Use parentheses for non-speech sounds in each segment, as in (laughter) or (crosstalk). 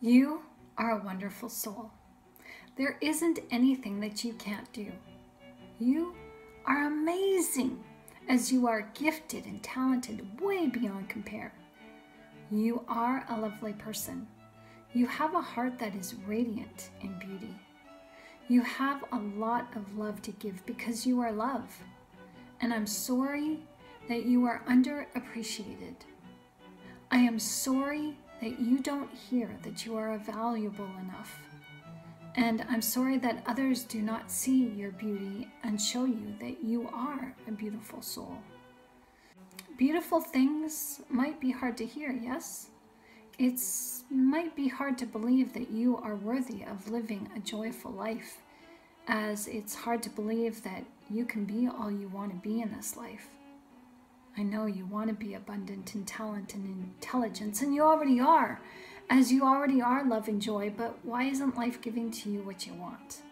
You are a wonderful soul. There isn't anything that you can't do. You are amazing as you are gifted and talented way beyond compare. You are a lovely person. You have a heart that is radiant in beauty. You have a lot of love to give because you are love. And I'm sorry that you are underappreciated. I am sorry that you don't hear that you are valuable enough. And I'm sorry that others do not see your beauty and show you that you are a beautiful soul. Beautiful things might be hard to hear, yes? It might be hard to believe that you are worthy of living a joyful life, as it's hard to believe that you can be all you want to be in this life. I know you want to be abundant in talent and intelligence, and you already are, as you already are love and joy, but why isn't life giving to you what you want?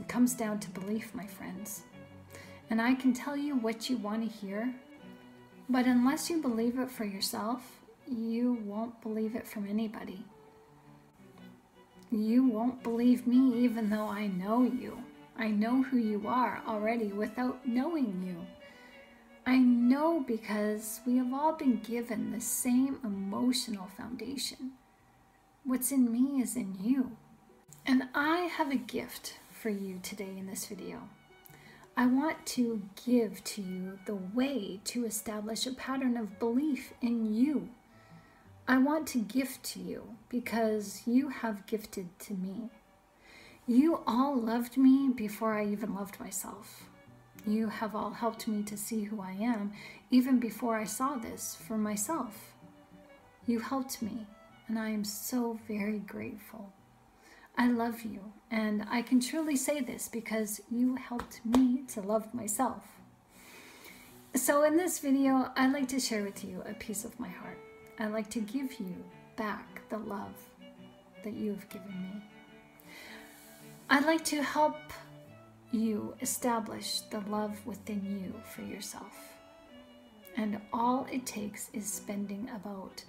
It comes down to belief, my friends. And I can tell you what you want to hear, but unless you believe it for yourself, you won't believe it from anybody. You won't believe me even though I know you. I know who you are already without knowing you. I know because we have all been given the same emotional foundation. What's in me is in you. And I have a gift for you today in this video. I want to give to you the way to establish a pattern of belief in you I want to gift to you because you have gifted to me. You all loved me before I even loved myself. You have all helped me to see who I am even before I saw this for myself. You helped me, and I am so very grateful. I love you, and I can truly say this because you helped me to love myself. So in this video, I'd like to share with you a piece of my heart. I'd like to give you back the love that you've given me. I'd like to help you establish the love within you for yourself. And all it takes is spending about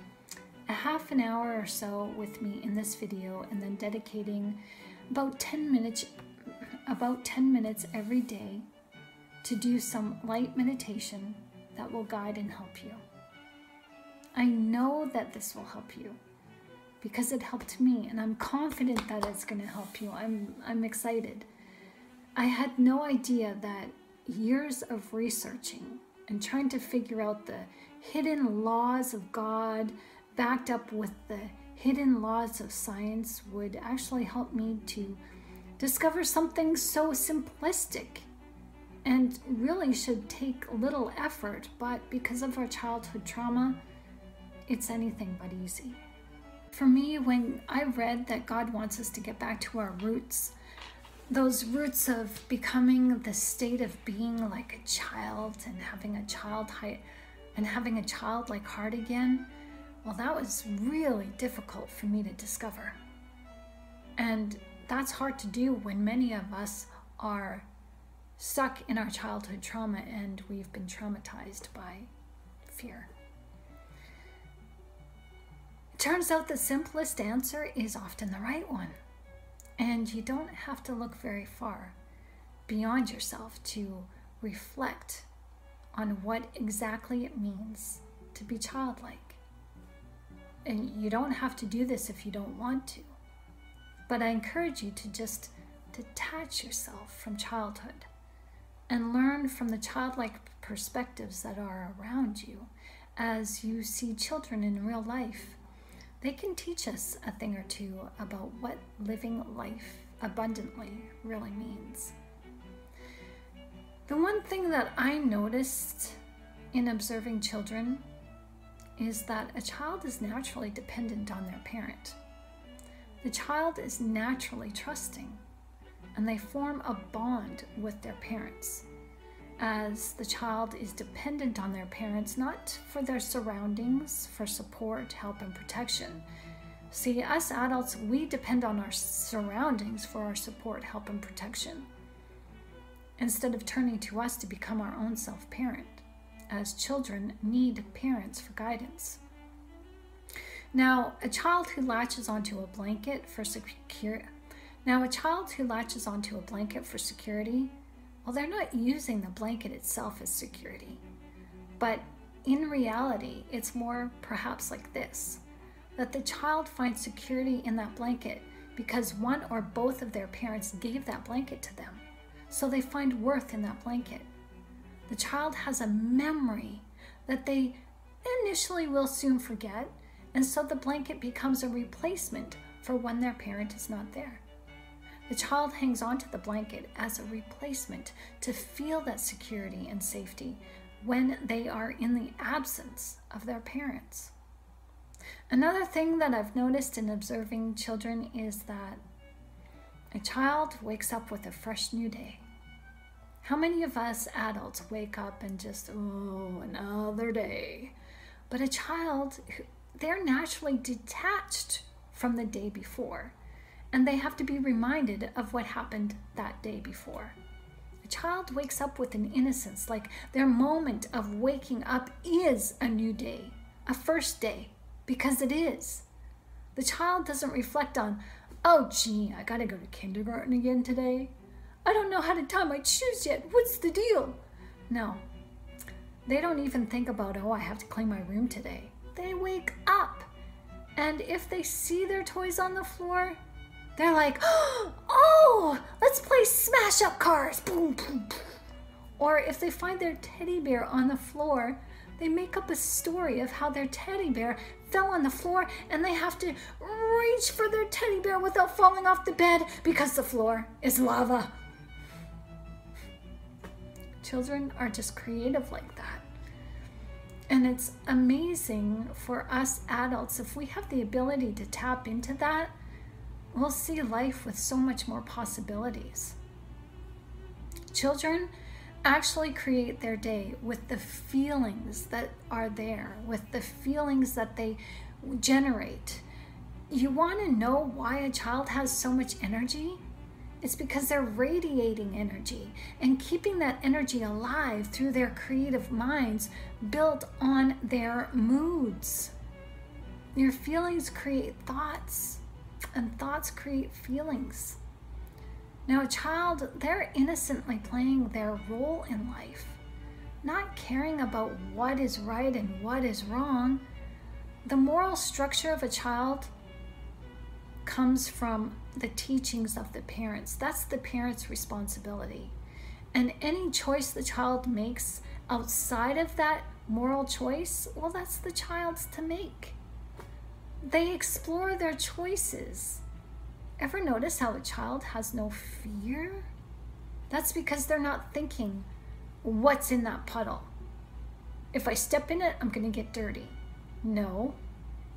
a half an hour or so with me in this video and then dedicating about 10 minutes about 10 minutes every day to do some light meditation that will guide and help you. I know that this will help you because it helped me and I'm confident that it's going to help you. I'm I'm excited. I had no idea that years of researching and trying to figure out the hidden laws of God backed up with the hidden laws of science would actually help me to discover something so simplistic and really should take little effort, but because of our childhood trauma, it's anything but easy. For me, when I read that God wants us to get back to our roots, those roots of becoming the state of being like a child and having a child height and having a childlike heart again, well, that was really difficult for me to discover. And that's hard to do when many of us are stuck in our childhood trauma and we've been traumatized by fear. It Turns out the simplest answer is often the right one. And you don't have to look very far beyond yourself to reflect on what exactly it means to be childlike. And you don't have to do this if you don't want to. But I encourage you to just detach yourself from childhood and learn from the childlike perspectives that are around you as you see children in real life they can teach us a thing or two about what living life abundantly really means. The one thing that I noticed in observing children is that a child is naturally dependent on their parent. The child is naturally trusting and they form a bond with their parents as the child is dependent on their parents not for their surroundings, for support, help, and protection. See, us adults, we depend on our surroundings for our support, help, and protection instead of turning to us to become our own self parent, as children need parents for guidance. Now, a child who latches onto a blanket for security. Now, a child who latches onto a blanket for security, well, they're not using the blanket itself as security. But in reality, it's more perhaps like this that the child finds security in that blanket because one or both of their parents gave that blanket to them. So they find worth in that blanket. The child has a memory that they initially will soon forget, and so the blanket becomes a replacement for when their parent is not there. The child hangs onto the blanket as a replacement to feel that security and safety when they are in the absence of their parents. Another thing that I've noticed in observing children is that a child wakes up with a fresh new day. How many of us adults wake up and just, oh, another day? But a child, they're naturally detached from the day before, and they have to be reminded of what happened that day before. A child wakes up with an innocence, like their moment of waking up is a new day, a first day, because it is. The child doesn't reflect on, oh, gee, I gotta go to kindergarten again today. I don't know how to tie my shoes yet. What's the deal? No. They don't even think about, oh, I have to clean my room today. They wake up. And if they see their toys on the floor, they're like, oh, let's play smash up cars. Boom, boom, boom. Or if they find their teddy bear on the floor, they make up a story of how their teddy bear fell on the floor and they have to reach for their teddy bear without falling off the bed because the floor is lava. Children are just creative like that. And it's amazing for us adults, if we have the ability to tap into that, we'll see life with so much more possibilities. Children actually create their day with the feelings that are there, with the feelings that they generate. You want to know why a child has so much energy? It's because they're radiating energy and keeping that energy alive through their creative minds built on their moods. Your feelings create thoughts, and thoughts create feelings. Now, a child, they're innocently playing their role in life, not caring about what is right and what is wrong. The moral structure of a child comes from the teachings of the parents. That's the parents' responsibility. And any choice the child makes outside of that moral choice, well, that's the child's to make. They explore their choices. Ever notice how a child has no fear? That's because they're not thinking, what's in that puddle? If I step in it, I'm going to get dirty. No,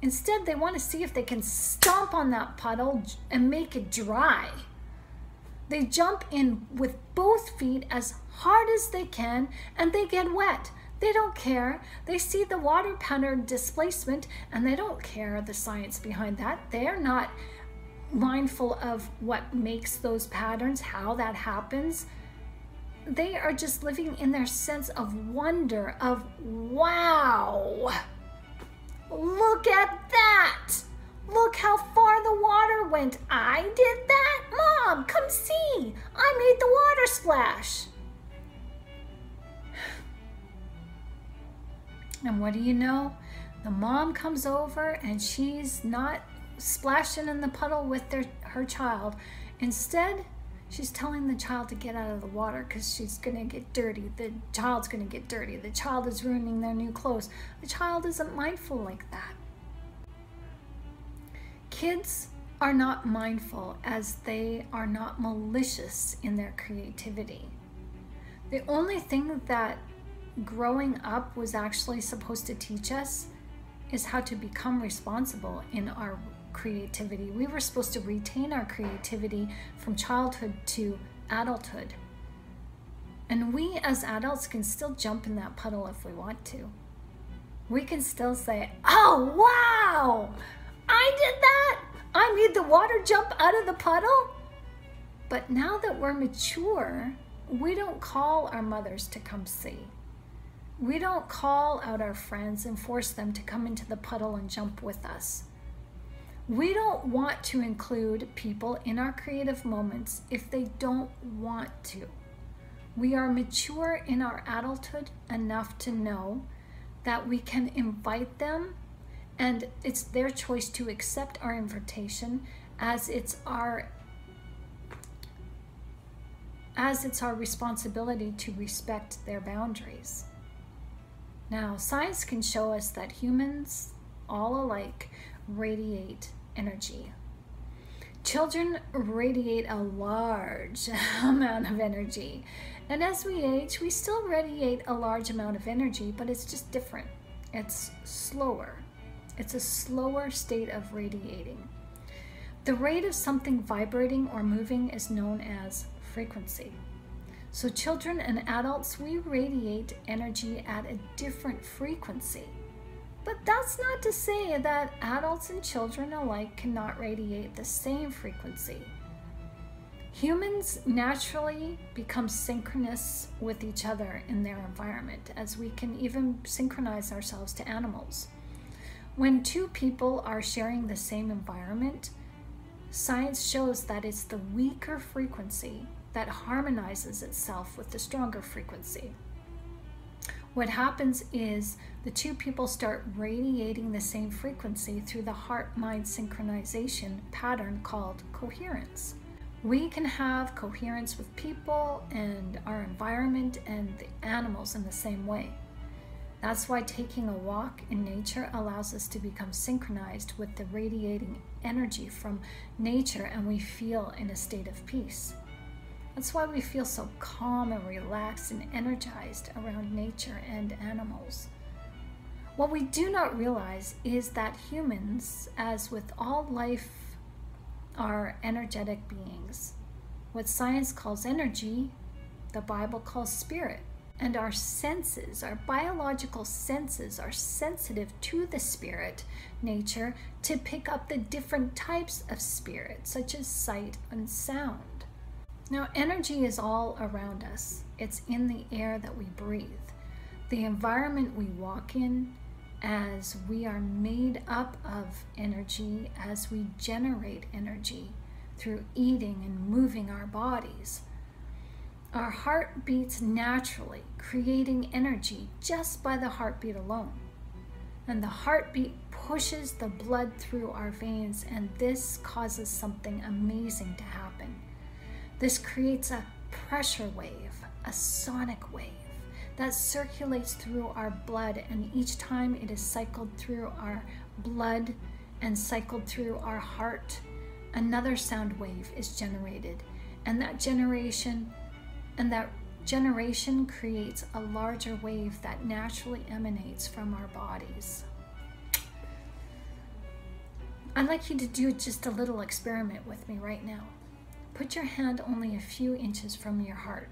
Instead, they want to see if they can stomp on that puddle and make it dry. They jump in with both feet as hard as they can and they get wet. They don't care. They see the water pattern displacement and they don't care the science behind that. They're not mindful of what makes those patterns, how that happens. They are just living in their sense of wonder, of wow. Look at that! Look how far the water went. I did that? Mom, come see. I made the water splash. And what do you know? The mom comes over and she's not splashing in the puddle with their, her child. Instead, She's telling the child to get out of the water because she's going to get dirty. The child's going to get dirty. The child is ruining their new clothes. The child isn't mindful like that. Kids are not mindful as they are not malicious in their creativity. The only thing that growing up was actually supposed to teach us is how to become responsible in our creativity. We were supposed to retain our creativity from childhood to adulthood. And we as adults can still jump in that puddle if we want to. We can still say, oh, wow, I did that. I made the water jump out of the puddle. But now that we're mature, we don't call our mothers to come see. We don't call out our friends and force them to come into the puddle and jump with us We don't want to include people in our creative moments if they don't want to. We are mature in our adulthood enough to know that we can invite them and it's their choice to accept our invitation as it's our as it's our responsibility to respect their boundaries. Now, science can show us that humans, all alike, radiate energy. Children radiate a large (laughs) amount of energy. And as we age, we still radiate a large amount of energy, but it's just different. It's slower. It's a slower state of radiating. The rate of something vibrating or moving is known as frequency. So, children and adults, we radiate energy at a different frequency. But that's not to say that adults and children alike cannot radiate the same frequency. Humans naturally become synchronous with each other in their environment, as we can even synchronize ourselves to animals. When two people are sharing the same environment, science shows that it's the weaker frequency that harmonizes itself with the stronger frequency. What happens is the two people start radiating the same frequency through the heart mind synchronization pattern called coherence. We can have coherence with people and our environment and the animals in the same way. That's why taking a walk in nature allows us to become synchronized with the radiating energy from nature and we feel in a state of peace. That's why we feel so calm and relaxed and energized around nature and animals. What we do not realize is that humans, as with all life, are energetic beings. What science calls energy, the Bible calls spirit. And our senses, our biological senses, are sensitive to the spirit nature to pick up the different types of spirit, such as sight and sound. Now, energy is all around us, it's in the air that we breathe, the environment we walk in, as we are made up of energy, as we generate energy through eating and moving our bodies. Our heart beats naturally, creating energy just by the heartbeat alone. And the heartbeat pushes the blood through our veins, and this causes something amazing to happen. This creates a pressure wave, a sonic wave that circulates through our blood, and each time it is cycled through our blood and cycled through our heart, another sound wave is generated. And that generation and that generation creates a larger wave that naturally emanates from our bodies. I'd like you to do just a little experiment with me right now. Put your hand only a few inches from your heart.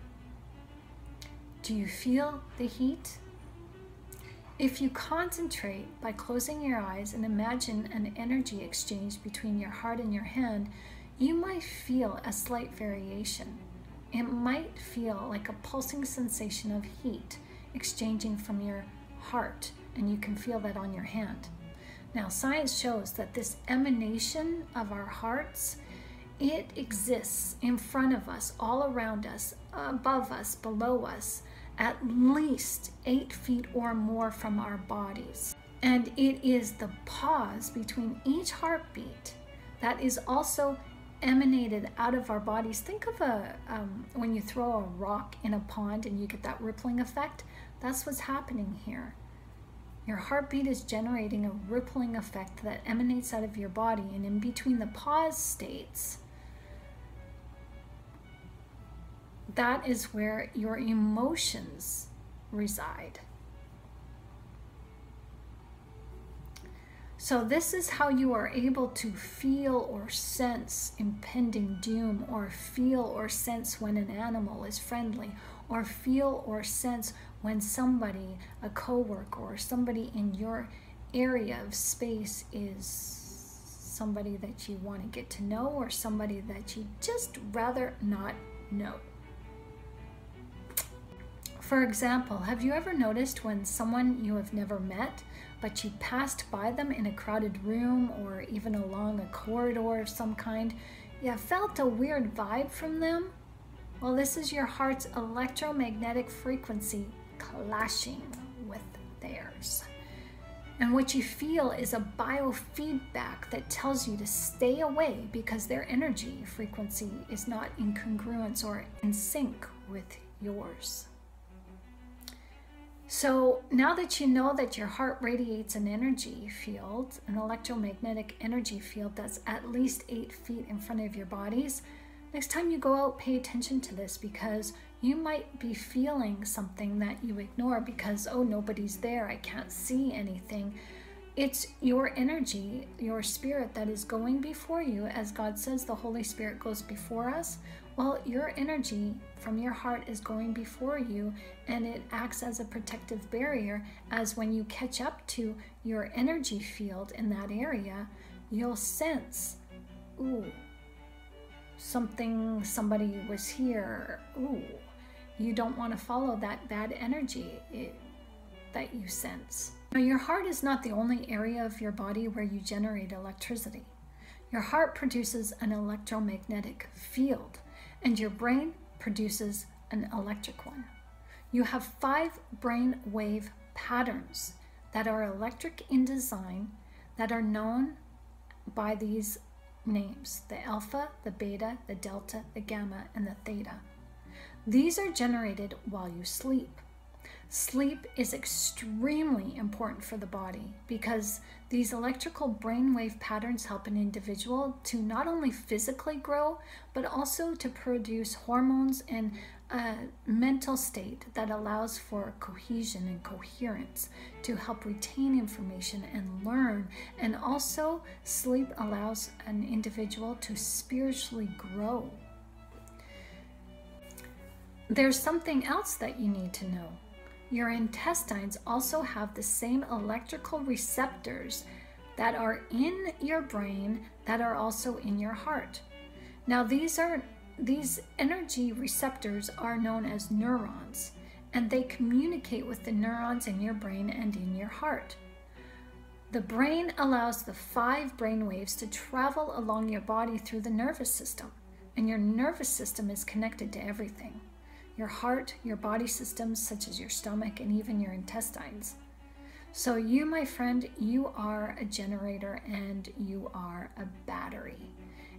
Do you feel the heat? If you concentrate by closing your eyes and imagine an energy exchange between your heart and your hand, you might feel a slight variation. It might feel like a pulsing sensation of heat exchanging from your heart, and you can feel that on your hand. Now, science shows that this emanation of our hearts it exists in front of us, all around us, above us, below us, at least eight feet or more from our bodies. And it is the pause between each heartbeat that is also emanated out of our bodies. Think of a um, when you throw a rock in a pond and you get that rippling effect. That's what's happening here. Your heartbeat is generating a rippling effect that emanates out of your body, and in between the pause states, that is where your emotions reside. So, this is how you are able to feel or sense impending doom, or feel or sense when an animal is friendly, or feel or sense when somebody, a coworker, or somebody in your area of space is somebody that you want to get to know, or somebody that you just rather not know. For example, have you ever noticed when someone you have never met but you passed by them in a crowded room or even along a corridor of some kind, you felt a weird vibe from them? Well, this is your heart's electromagnetic frequency clashing with theirs. And what you feel is a biofeedback that tells you to stay away because their energy frequency is not in congruence or in sync with yours. So now that you know that your heart radiates an energy field, an electromagnetic energy field that's at least eight feet in front of your bodies, next time you go out, pay attention to this because you might be feeling something that you ignore because, oh, nobody's there, I can't see anything. It's your energy, your spirit that is going before you. As God says, the Holy Spirit goes before us. Well, your energy from your heart is going before you and it acts as a protective barrier. As when you catch up to your energy field in that area, you'll sense, ooh, something, somebody was here. Ooh, you don't want to follow that bad energy it, that you sense. Now, your heart is not the only area of your body where you generate electricity. Your heart produces an electromagnetic field and your brain produces an electric one. You have five brain wave patterns that are electric in design that are known by these names the alpha, the beta, the delta, the gamma, and the theta. These are generated while you sleep. Sleep is extremely important for the body because these electrical brainwave patterns help an individual to not only physically grow, but also to produce hormones and a mental state that allows for cohesion and coherence to help retain information and learn. And also, sleep allows an individual to spiritually grow. There's something else that you need to know. Your intestines also have the same electrical receptors that are in your brain that are also in your heart. Now these are these energy receptors are known as neurons and they communicate with the neurons in your brain and in your heart. The brain allows the five brain waves to travel along your body through the nervous system, and your nervous system is connected to everything your heart, your body systems, such as your stomach, and even your intestines. So, you, my friend, you are a generator and you are a battery.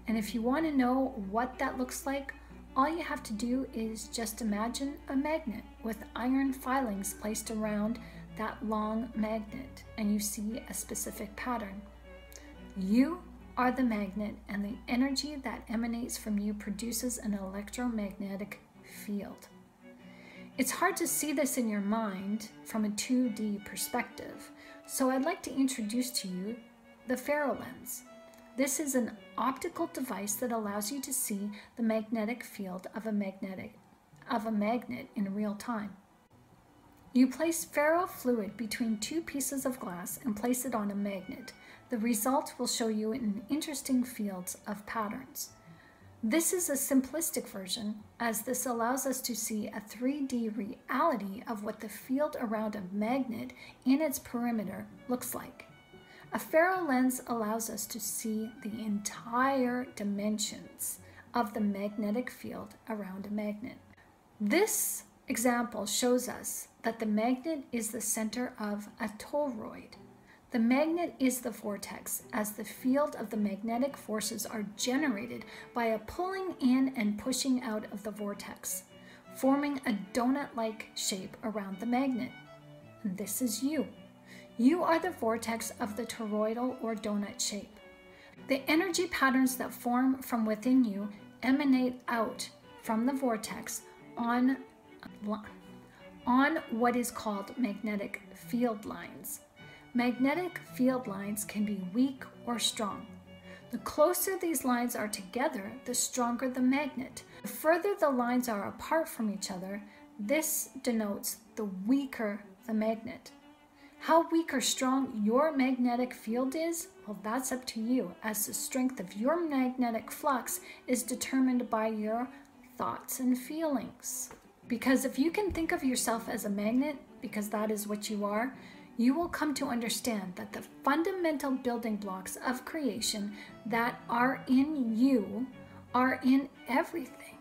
And if you want to know what that looks like, all you have to do is just imagine a magnet with iron filings placed around that long magnet, and you see a specific pattern. You are the magnet, and the energy that emanates from you produces an electromagnetic field. It's hard to see this in your mind from a 2D perspective, so I'd like to introduce to you the Ferrolens. This is an optical device that allows you to see the magnetic field of a magnetic of a magnet in real time. You place ferrofluid between two pieces of glass and place it on a magnet. The result will show you in interesting fields of patterns. This is a simplistic version, as this allows us to see a 3D reality of what the field around a magnet in its perimeter looks like. A Ferrolens allows us to see the entire dimensions of the magnetic field around a magnet. This example shows us that the magnet is the center of a toroid, the magnet is the vortex, as the field of the magnetic forces are generated by a pulling in and pushing out of the vortex, forming a donut-like shape around the magnet. And this is you. You are the vortex of the toroidal or donut shape. The energy patterns that form from within you emanate out from the vortex on, on what is called magnetic field lines. Magnetic field lines can be weak or strong. The closer these lines are together, the stronger the magnet. The further the lines are apart from each other, this denotes the weaker the magnet. How weak or strong your magnetic field is, well, that's up to you, as the strength of your magnetic flux is determined by your thoughts and feelings. Because if you can think of yourself as a magnet, because that is what you are, you will come to understand that the fundamental building blocks of creation that are in you are in everything.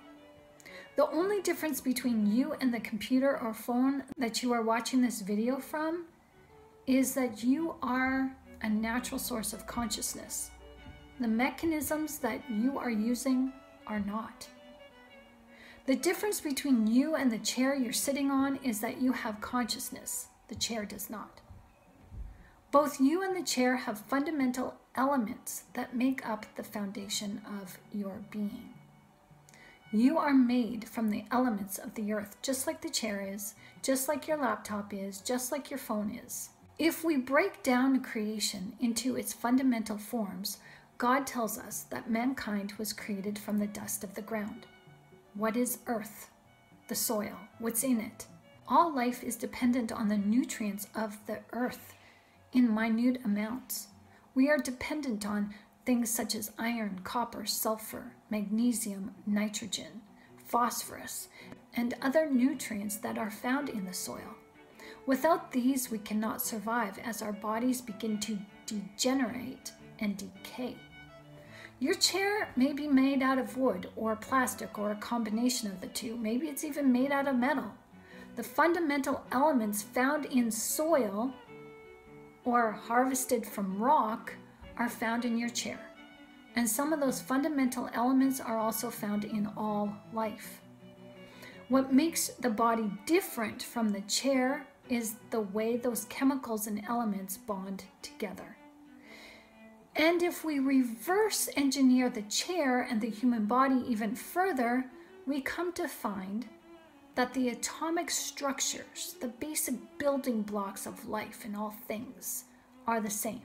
The only difference between you and the computer or phone that you are watching this video from is that you are a natural source of consciousness. The mechanisms that you are using are not. The difference between you and the chair you're sitting on is that you have consciousness. The chair does not. Both you and the chair have fundamental elements that make up the foundation of your being. You are made from the elements of the earth, just like the chair is, just like your laptop is, just like your phone is. If we break down creation into its fundamental forms, God tells us that mankind was created from the dust of the ground. What is earth? The soil. What's in it? All life is dependent on the nutrients of the earth in minute amounts. We are dependent on things such as iron, copper, sulfur, magnesium, nitrogen, phosphorus, and other nutrients that are found in the soil. Without these, we cannot survive as our bodies begin to degenerate and decay. Your chair may be made out of wood or plastic or a combination of the two. Maybe it's even made out of metal. The fundamental elements found in soil or harvested from rock are found in your chair. And some of those fundamental elements are also found in all life. What makes the body different from the chair is the way those chemicals and elements bond together. And if we reverse engineer the chair and the human body even further, we come to find that the atomic structures, the basic building blocks of life in all things, are the same.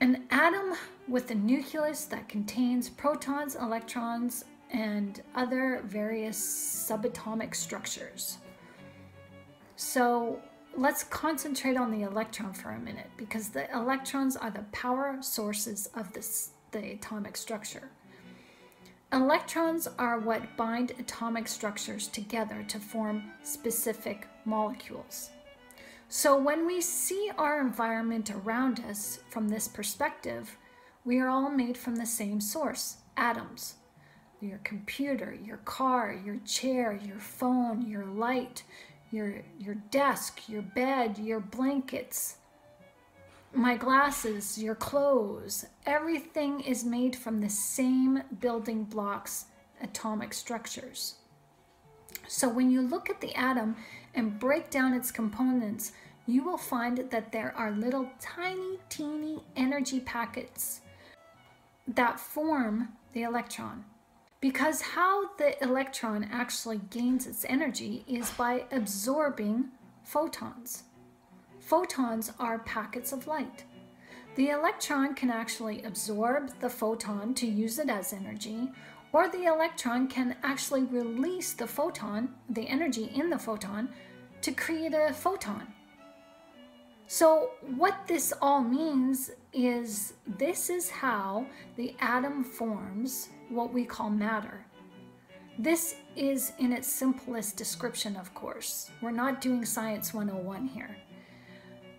An atom with a nucleus that contains protons, electrons, and other various subatomic structures. So let's concentrate on the electron for a minute because the electrons are the power sources of this, the atomic structure. Electrons are what bind atomic structures together to form specific molecules. So when we see our environment around us from this perspective, we are all made from the same source, atoms. Your computer, your car, your chair, your phone, your light, your, your desk, your bed, your blankets, my glasses, your clothes, everything is made from the same building blocks, atomic structures. So when you look at the atom and break down its components, you will find that there are little tiny, teeny energy packets that form the electron. Because how the electron actually gains its energy is by absorbing photons. Photons are packets of light. The electron can actually absorb the photon to use it as energy, or the electron can actually release the photon, the energy in the photon, to create a photon. So what this all means is this is how the atom forms what we call matter. This is in its simplest description, of course. We're not doing Science 101 here.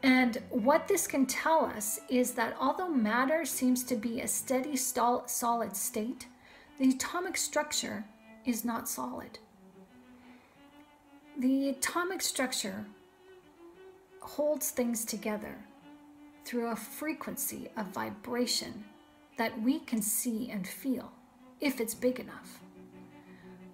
And what this can tell us is that although matter seems to be a steady solid state, the atomic structure is not solid. The atomic structure holds things together through a frequency of vibration that we can see and feel if it's big enough.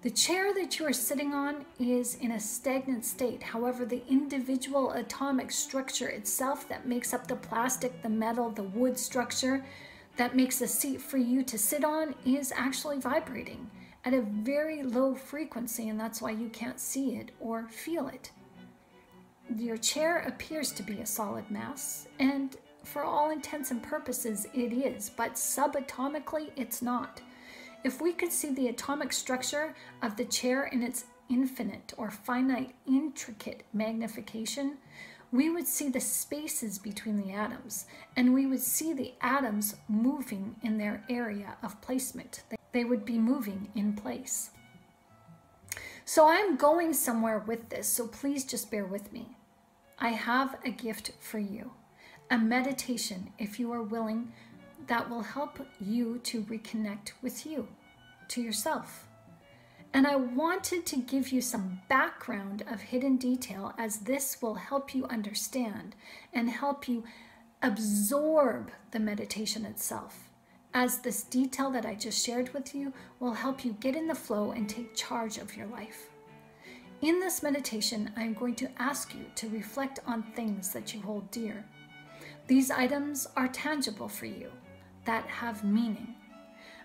The chair that you are sitting on is in a stagnant state. However, the individual atomic structure itself that makes up the plastic, the metal, the wood structure that makes a seat for you to sit on is actually vibrating at a very low frequency, and that's why you can't see it or feel it. Your chair appears to be a solid mass, and for all intents and purposes, it is, but subatomically, it's not. If we could see the atomic structure of the chair in its infinite or finite intricate magnification, we would see the spaces between the atoms, and we would see the atoms moving in their area of placement. They would be moving in place. So I'm going somewhere with this, so please just bear with me. I have a gift for you a meditation, if you are willing, that will help you to reconnect with you, to yourself. And I wanted to give you some background of hidden detail as this will help you understand and help you absorb the meditation itself. As this detail that I just shared with you will help you get in the flow and take charge of your life. In this meditation, I'm going to ask you to reflect on things that you hold dear. These items are tangible for you, that have meaning.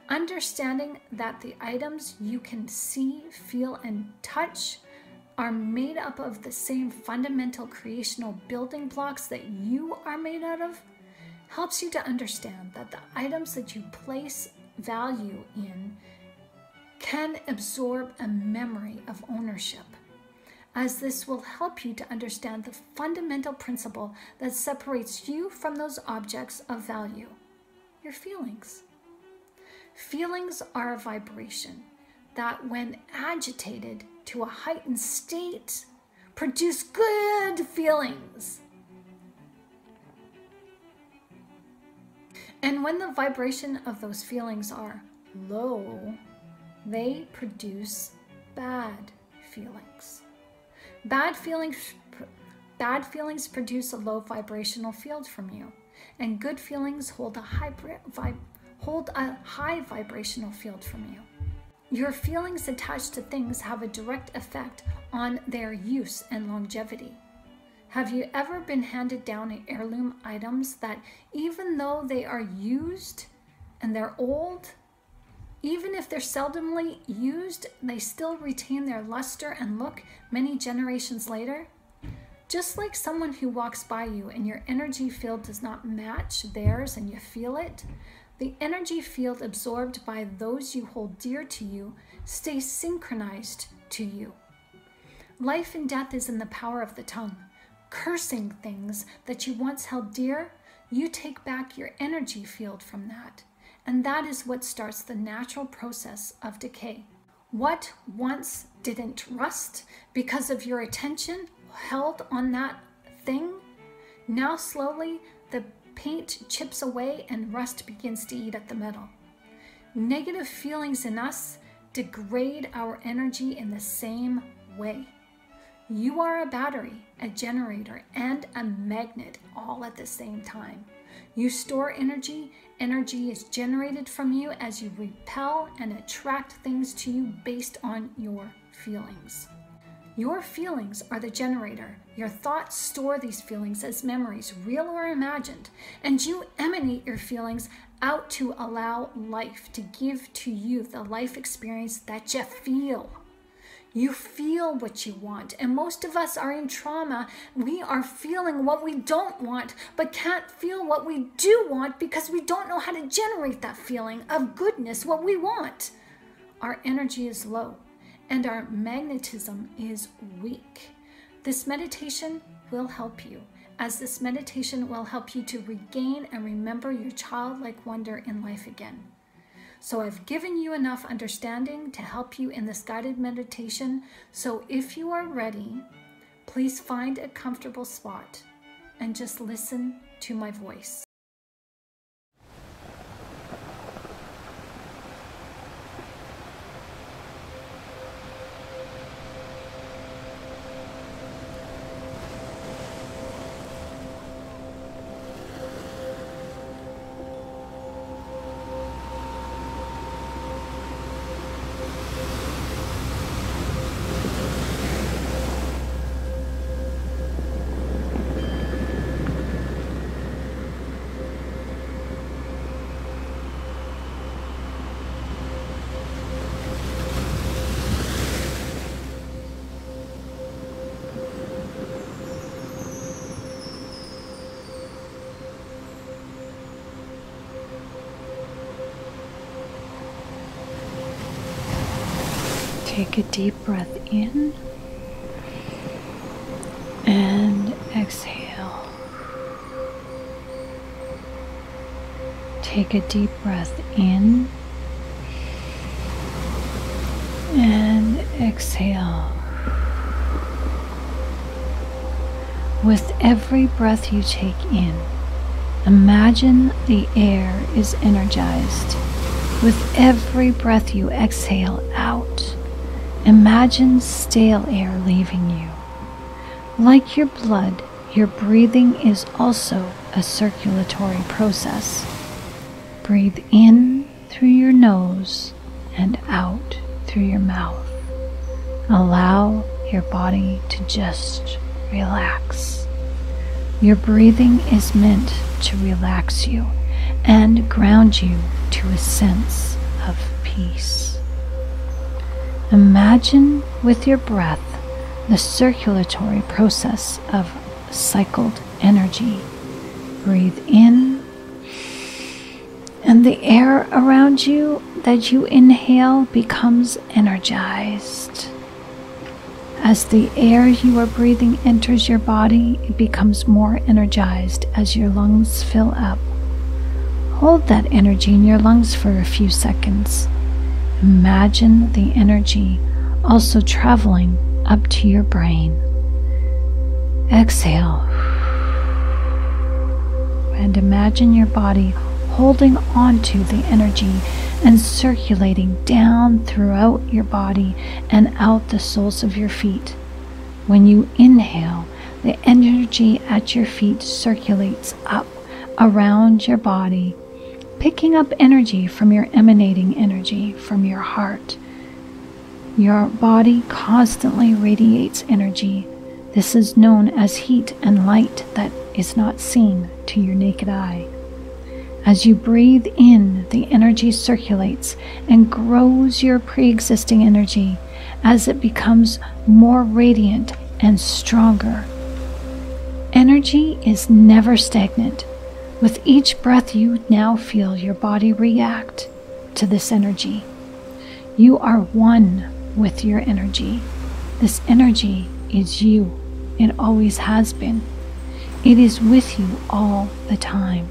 Understanding that the items you can see, feel, and touch are made up of the same fundamental creational building blocks that you are made out of helps you to understand that the items that you place value in can absorb a memory of ownership, as this will help you to understand the fundamental principle that separates you from those objects of value your feelings. Feelings are a vibration that, when agitated to a heightened state, produce good feelings. And when the vibration of those feelings are low, they produce bad feelings. Bad feelings bad feelings produce a low vibrational field from you, and good feelings hold a high hold a high vibrational field from you. Your feelings attached to things have a direct effect on their use and longevity. Have you ever been handed down heirloom items that, even though they are used and they're old, even if they're seldomly used, they still retain their luster and look many generations later? Just like someone who walks by you and your energy field does not match theirs and you feel it, the energy field absorbed by those you hold dear to you stays synchronized to you. Life and death is in the power of the tongue. Cursing things that you once held dear, you take back your energy field from that. And that is what starts the natural process of decay. What once didn't rust because of your attention held on that thing, now slowly the paint chips away and rust begins to eat at the metal. Negative feelings in us degrade our energy in the same way. You are a battery, a generator, and a magnet all at the same time. You store energy, energy is generated from you as you repel and attract things to you based on your feelings. Your feelings are the generator. Your thoughts store these feelings as memories, real or imagined, and you emanate your feelings out to allow life to give to you the life experience that you feel. You feel what you want, and most of us are in trauma. We are feeling what we don't want, but can't feel what we do want because we don't know how to generate that feeling of goodness, what we want. Our energy is low and our magnetism is weak. This meditation will help you, as this meditation will help you to regain and remember your childlike wonder in life again. So I've given you enough understanding to help you in this guided meditation. So if you are ready, please find a comfortable spot and just listen to my voice. Take a deep breath in and exhale. Take a deep breath in and exhale. With every breath you take in, imagine the air is energized. With every breath you exhale imagine stale air leaving you. Like your blood, your breathing is also a circulatory process. Breathe in through your nose and out through your mouth. Allow your body to just relax. Your breathing is meant to relax you and ground you to a sense of peace. Imagine with your breath the circulatory process of cycled energy. Breathe in, and the air around you that you inhale becomes energized. As the air you are breathing enters your body, it becomes more energized as your lungs fill up. Hold that energy in your lungs for a few seconds. Imagine the energy also traveling up to your brain. Exhale. And imagine your body holding onto the energy and circulating down throughout your body and out the soles of your feet. When you inhale, the energy at your feet circulates up around your body, picking up energy from your emanating energy from your heart. Your body constantly radiates energy. This is known as heat and light that is not seen to your naked eye. As you breathe in, the energy circulates and grows your pre existing energy as it becomes more radiant and stronger. Energy is never stagnant. With each breath, you now feel your body react to this energy. You are one with your energy. This energy is you. It always has been. It is with you all the time.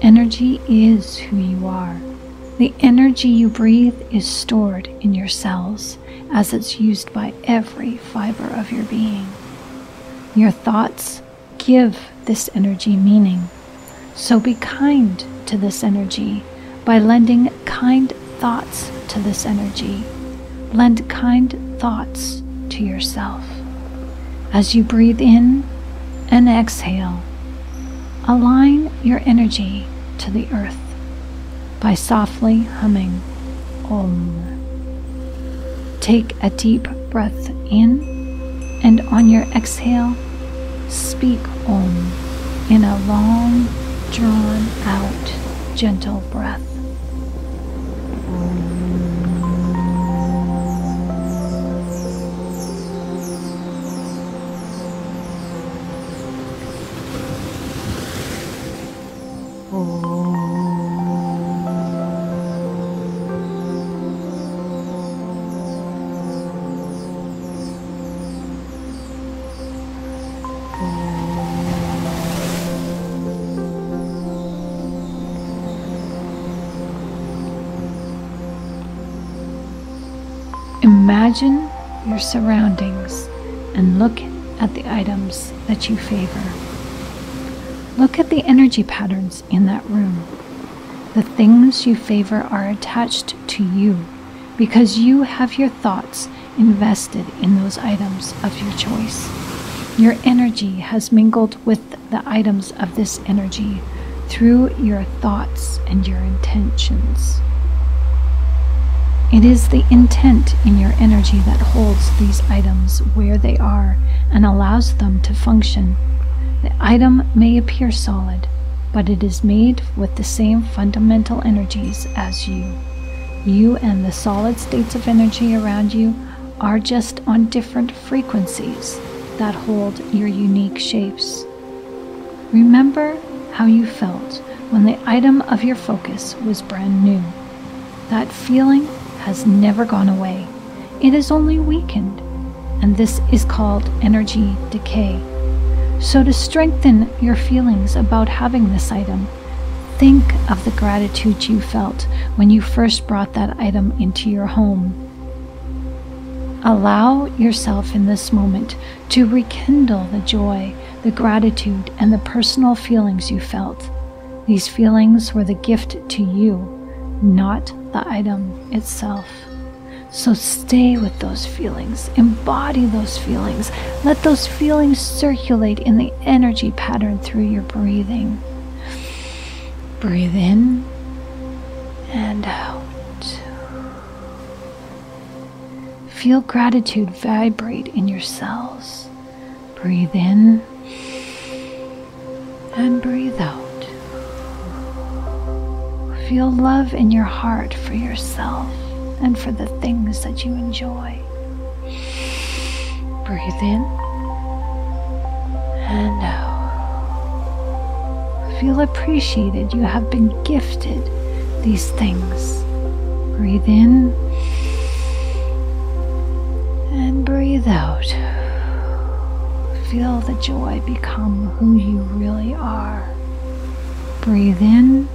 Energy is who you are. The energy you breathe is stored in your cells as it's used by every fiber of your being. Your thoughts give this energy meaning. So be kind to this energy by lending kind thoughts to this energy. Lend kind thoughts to yourself. As you breathe in and exhale, Align your energy to the earth by softly humming Om. Take a deep breath in, and on your exhale, speak Om in a long, drawn out, gentle breath. Imagine your surroundings and look at the items that you favor. Look at the energy patterns in that room. The things you favor are attached to you because you have your thoughts invested in those items of your choice. Your energy has mingled with the items of this energy through your thoughts and your intentions. It is the intent in your energy that holds these items where they are and allows them to function. The item may appear solid, but it is made with the same fundamental energies as you. You and the solid states of energy around you are just on different frequencies that hold your unique shapes. Remember how you felt when the item of your focus was brand new. That feeling has never gone away, it is only weakened, and this is called energy decay. So, to strengthen your feelings about having this item, think of the gratitude you felt when you first brought that item into your home. Allow yourself in this moment to rekindle the joy the gratitude and the personal feelings you felt. These feelings were the gift to you, not the item itself. So stay with those feelings, embody those feelings, let those feelings circulate in the energy pattern through your breathing. Breathe in and out. Feel gratitude vibrate in your cells. Breathe in and breathe out. Feel love in your heart for yourself and for the things that you enjoy. Breathe in and out. Feel appreciated. You have been gifted these things. Breathe in and breathe out. Feel the joy become who you really are. Breathe in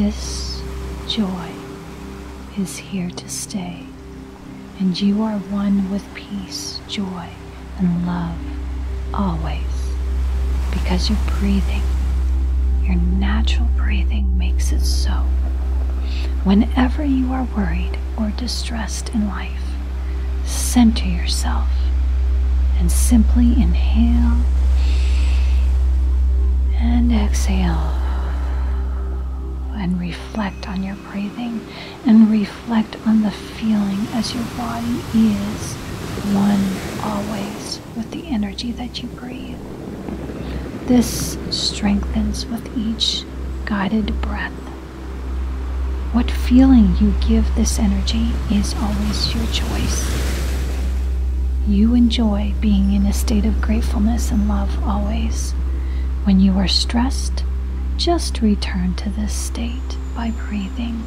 This joy is here to stay, and you are one with peace, joy, and love always because you're breathing. Your natural breathing makes it so. Whenever you are worried or distressed in life, center yourself and simply inhale and exhale and reflect on your breathing and reflect on the feeling as your body is one always with the energy that you breathe. This strengthens with each guided breath. What feeling you give this energy is always your choice. You enjoy being in a state of gratefulness and love always. When you are stressed, just return to this state by breathing,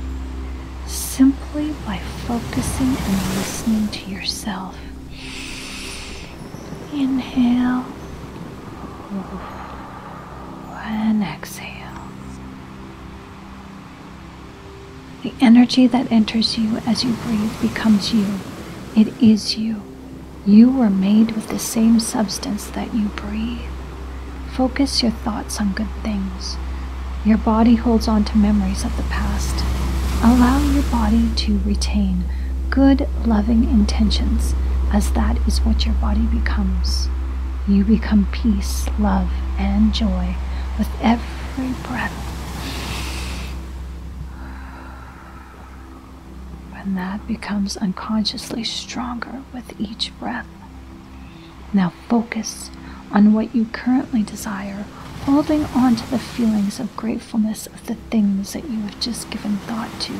simply by focusing and listening to yourself. Inhale and exhale. The energy that enters you as you breathe becomes you. It is you. You were made with the same substance that you breathe. Focus your thoughts on good things. Your body holds on to memories of the past. Allow your body to retain good, loving intentions, as that is what your body becomes. You become peace, love, and joy with every breath. And that becomes unconsciously stronger with each breath. Now focus on what you currently desire holding on to the feelings of gratefulness of the things that you have just given thought to.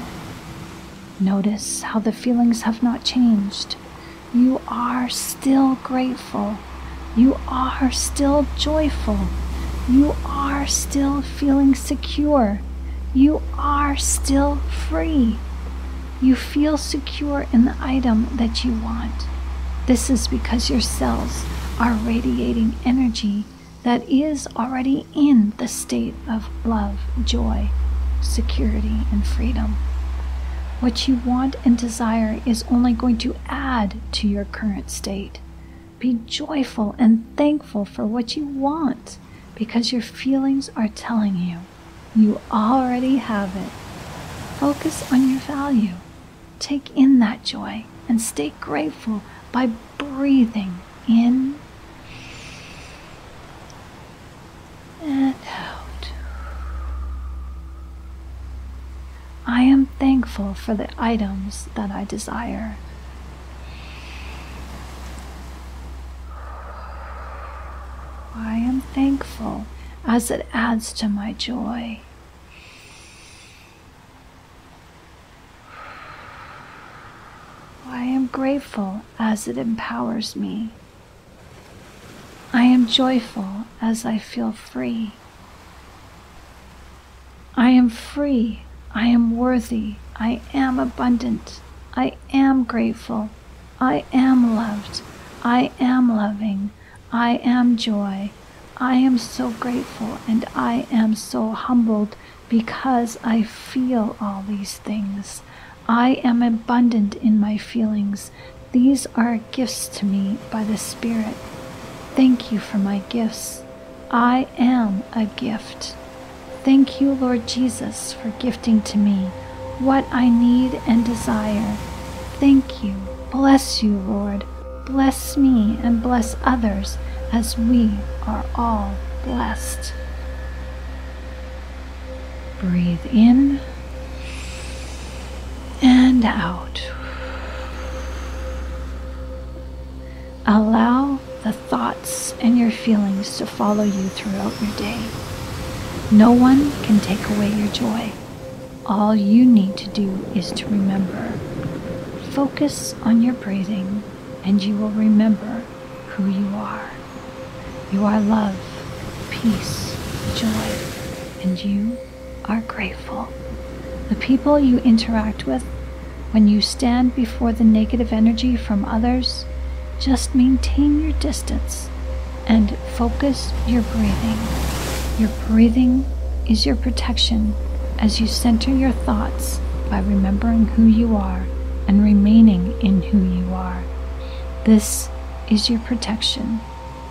Notice how the feelings have not changed. You are still grateful. You are still joyful. You are still feeling secure. You are still free. You feel secure in the item that you want. This is because your cells are radiating energy that is already in the state of love, joy, security, and freedom. What you want and desire is only going to add to your current state. Be joyful and thankful for what you want because your feelings are telling you you already have it. Focus on your value. Take in that joy and stay grateful by breathing in and out. I am thankful for the items that I desire. I am thankful as it adds to my joy. I am grateful as it empowers me. Joyful as I feel free. I am free. I am worthy. I am abundant. I am grateful. I am loved. I am loving. I am joy. I am so grateful and I am so humbled because I feel all these things. I am abundant in my feelings. These are gifts to me by the Spirit. Thank you for my gifts. I am a gift. Thank you, Lord Jesus, for gifting to me what I need and desire. Thank you. Bless you, Lord. Bless me and bless others as we are all blessed. Breathe in and out. Allow the thoughts and your feelings to follow you throughout your day. No one can take away your joy. All you need to do is to remember. Focus on your breathing, and you will remember who you are. You are love, peace, joy, and you are grateful. The people you interact with, when you stand before the negative energy from others, just maintain your distance and focus your breathing. Your breathing is your protection as you center your thoughts by remembering who you are and remaining in who you are. This is your protection,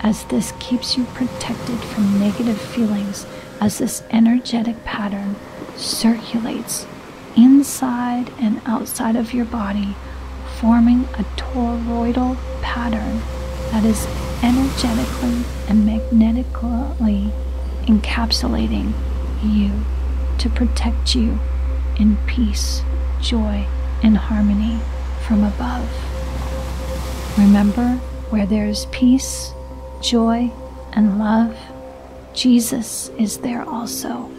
as this keeps you protected from negative feelings as this energetic pattern circulates inside and outside of your body, forming a toroidal pattern that is energetically and magnetically encapsulating you to protect you in peace, joy, and harmony from above. Remember, where there is peace, joy, and love, Jesus is there also.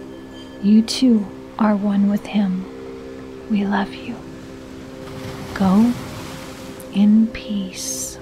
You too are one with Him. We love you. Go in peace.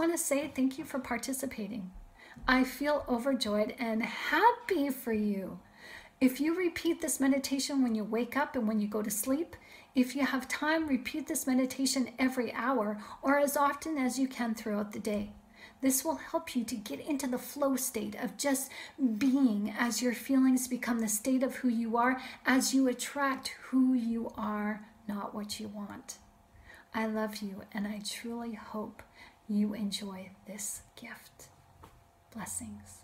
Want to say thank you for participating. I feel overjoyed and happy for you. If you repeat this meditation when you wake up and when you go to sleep, if you have time, repeat this meditation every hour or as often as you can throughout the day. This will help you to get into the flow state of just being as your feelings become the state of who you are, as you attract who you are, not what you want. I love you, and I truly hope you enjoy this gift. Blessings.